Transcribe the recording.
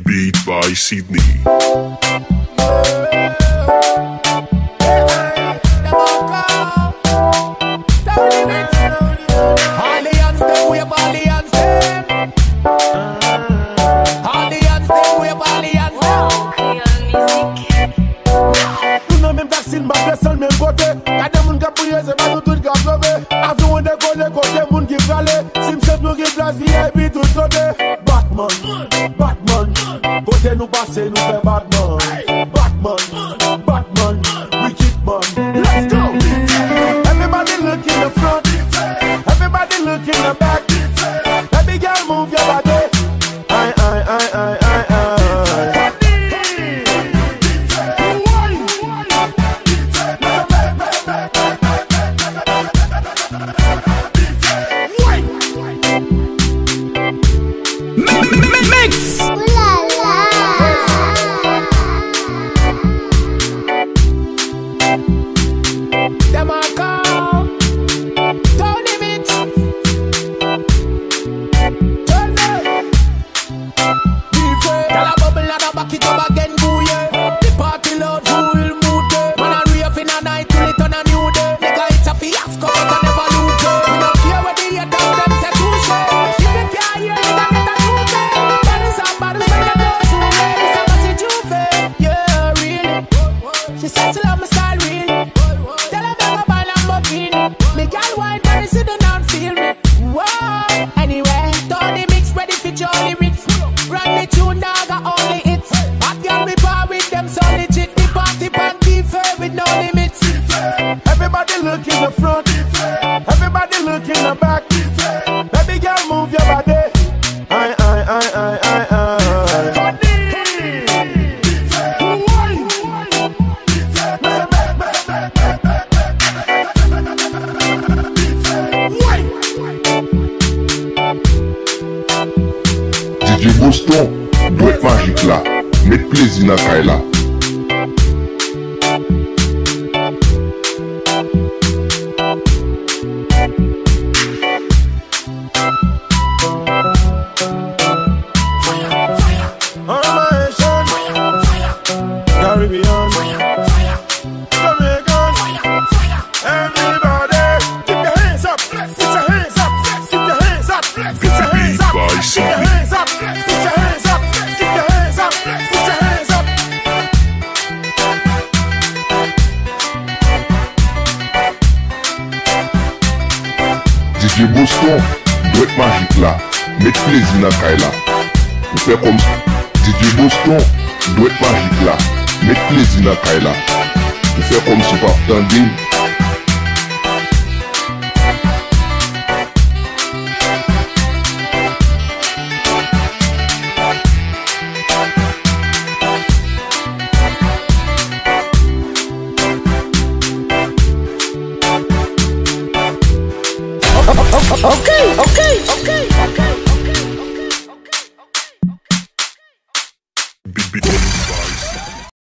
Beat by Sydney. Alliance them, we have alliance them. Alliance them, we alliance them. Nou nan men vaksin ba presan men kote Kade moun ka pouye se ba nou tout ka plove Avou moun de kone kote moun ki prale Sim se nou ki plas VIP tout kote Batman, Batman Kote nou pase nou fe Batman Batman, Batman Wicked man. Let's go! Everybody look in the front. Everybody look in the back. Baby girl move your body. Aye, aye, aye, aye, aye, aye. Them look in the front. Everybody look in the back. Baby girl, move your body. Aye, aye, aye, aye, aye, aye. DJ Boston, dwet magik la, met plezi nan kay la. DJ Boston, Brekman magik la, met plezi nan kay la Ou fe kom sa. Didye Boston, Brekman magik la, met plezi nan kay la Ou fe kom sou pa ptandin